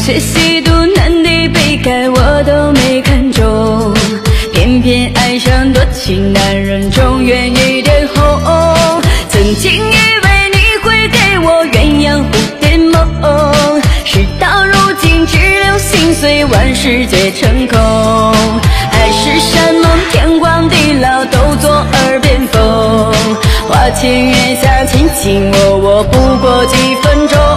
那些细度难的被开我都没看中，偏偏爱上多情男人中愿一点红。曾经以为你会给我鸳鸯蝴蝶梦，事到如今只留心碎，万事皆成空。海誓山盟天荒地老都作耳边风，花前月下卿卿我我不过几分钟。